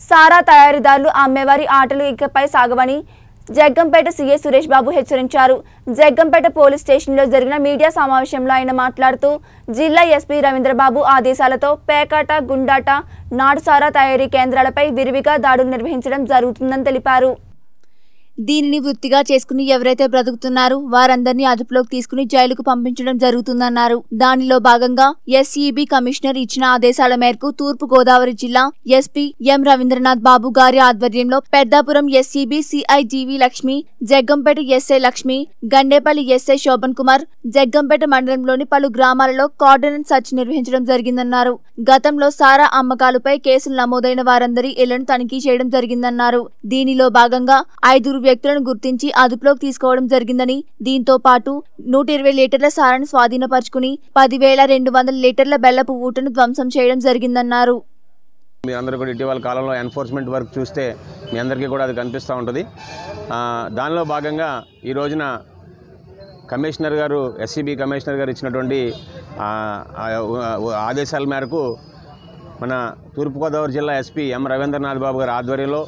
సారా తయారీదారులు అమ్మేవారి ఆటలు ఇకపై సాగవని జగ్గంపేట సీఏ సురేష్ బాబు హెచ్చరించారు. జగ్గంపేట పోలీస్ స్టేషన్లో జరిగిన మీడియా సమావేశంలో ఆయన మాట్లాడుతూ జిల్లా ఎస్పీ రవీంద్రబాబు ఆదేశాలతో పేకాట గుండాట నాటుసారా తయారీ కేంద్రాలపై విరివిగా దాడులు నిర్వహించడం జరుగుతుందని తెలిపారు. దీనిని వృత్తిగా చేసుకుని ఎవరైతే బ్రతుకుతున్నారో వారందరినీ అదుపులోకి తీసుకుని జైలుకు పంపించడం జరుగుతుందన్నారు. దానిలో భాగంగా ఎస్ఈబి కమిషనర్ ఇచ్చిన ఆదేశాల మేరకు తూర్పు గోదావరి జిల్లా ఎస్పీ ఎం రవీంద్రనాథ్ బాబు గారి ఆధ్వర్యంలో Peddapuram SEB CI GV Lakshmi Jaggampeta SI Lakshmi Gandepalli SI Shobhan Kumar Jaggampeta మండలంలోని పలు గ్రామాలలో కార్డనెన్స్ సర్చ్ నిర్వహించడం జరిగిందన్నారు. గతంలో సారా అమ్మకాలపై కేసులు నమోదైన వారందరి ఇళ్ళను తనిఖీ చేయడం జరిగిందన్నారు. దీనిలో భాగంగా ఐదుగురు వ్యక్తులను గుర్తించి అదుపులోకి తీసుకోవడం జరిగిందని దీంతో పాటు నూట ఇరవై లీటర్ల సారాన్ని స్వాధీనపరుచుకుని పదివేల రెండు వందల లీటర్ల బెల్లపు ఊటను ధ్వంసం చేయడం జరిగిందన్నారు. మీ అందరూ కూడా ఇటీవల కాలంలో ఎన్ఫోర్స్మెంట్ వర్క్ చూస్తే మీ అందరికీ కూడా అది కనిపిస్తూ ఉంటుంది. దానిలో భాగంగా ఈ రోజున కమిషనర్ గారు ఎస్సీబీ కమిషనర్ గారు ఇచ్చినటువంటి ఆదేశాల మేరకు మన తూర్పుగోదావరి జిల్లా ఎస్పీ ఎం రవీంద్రనాథ్ బాబు గారి ఆధ్వర్యంలో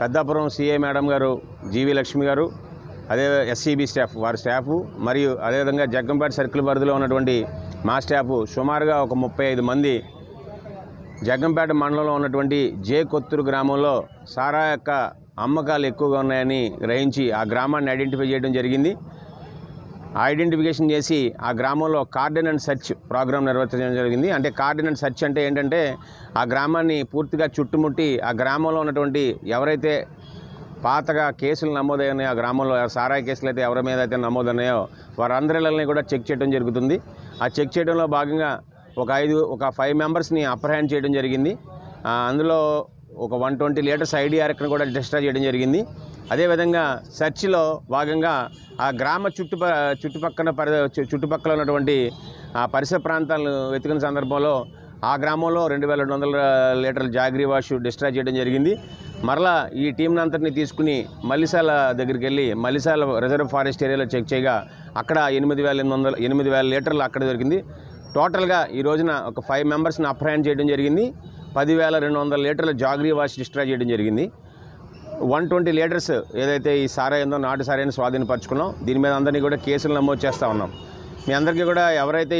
పెద్దాపురం సిఏ మేడం గారు జీవి లక్ష్మి గారు అదే ఎస్సీబీ స్టాఫ్ వారి స్టాఫ్ మరియు అదేవిధంగా జగ్గంపేట సర్కిల్ పరిధిలో ఉన్నటువంటి మా స్టాఫ్ సుమారుగా ఒక ముప్పై ఐదు మంది జగ్గంపేట మండలంలో ఉన్నటువంటి జే కొత్తూరు గ్రామంలో సారా యొక్క అమ్మకాలు ఎక్కువగా ఉన్నాయని గ్రహించి ఆ గ్రామాన్ని ఐడెంటిఫై చేయడం జరిగింది. ఐడెంటిఫికేషన్ చేసి ఆ గ్రామంలో కార్డెన్ అండ్ సెర్చ్ ప్రోగ్రామ్ నిర్వర్తించడం జరిగింది. అంటే కార్డెన్ అండ్ సెర్చ్ అంటే ఏంటంటే ఆ గ్రామాన్ని పూర్తిగా చుట్టుముట్టి ఆ గ్రామంలో ఉన్నటువంటి ఎవరైతే పాతగా కేసులు నమోదైనాయో ఆ గ్రామంలో సారాయి కేసులు అయితే ఎవరి మీద అయితే నమోదైనాయో వారందరిని కూడా చెక్ చేయడం జరుగుతుంది. ఆ చెక్ చేయడంలో భాగంగా ఒక ఐదు ఒక ఫైవ్ మెంబర్స్ని అప్రహెండ్ చేయడం జరిగింది. అందులో ఒక వన్ ట్వంటీ లీటర్స్ ఐడిఆర్ని కూడా డిస్ట్రా చేయడం జరిగింది. అదేవిధంగా సెర్చ్లో భాగంగా ఆ గ్రామ చుట్టుప చుట్టుపక్కల పరి చుట్టుపక్కల ఉన్నటువంటి ఆ పరిసర ప్రాంతాలను వెతికిన సందర్భంలో ఆ గ్రామంలో రెండు వేల రెండు వందల లీటర్ల జాగ్రీ వాష్ డిస్ట్రా చేయడం జరిగింది. మరలా ఈ టీంనంతటిని తీసుకుని మల్లిసాల దగ్గరికి వెళ్ళి మల్లిసాల రిజర్వ్ ఫారెస్ట్ ఏరియాలో చెక్ చేయగా అక్కడ ఎనిమిది వేల ఎనిమిది వందల ఎనిమిది వేల లీటర్లు అక్కడ దొరికింది. టోటల్గా ఈ రోజున ఒక ఫైవ్ మెంబర్స్ని అప్రయాణం చేయడం జరిగింది. పదివేల రెండు వందల లీటర్ల జాగ్రీ వాష్ డిస్ట్రాయ్ చేయడం జరిగింది. వన్ ట్వంటీ లీటర్స్ ఏదైతే ఈ సారా ఏందో నాటు సారాన్ని స్వాధీనపరచుకున్నాం. దీని మీద అందరినీ కూడా కేసులు నమోదు చేస్తూ ఉన్నాం. మీ అందరికీ కూడా ఎవరైతే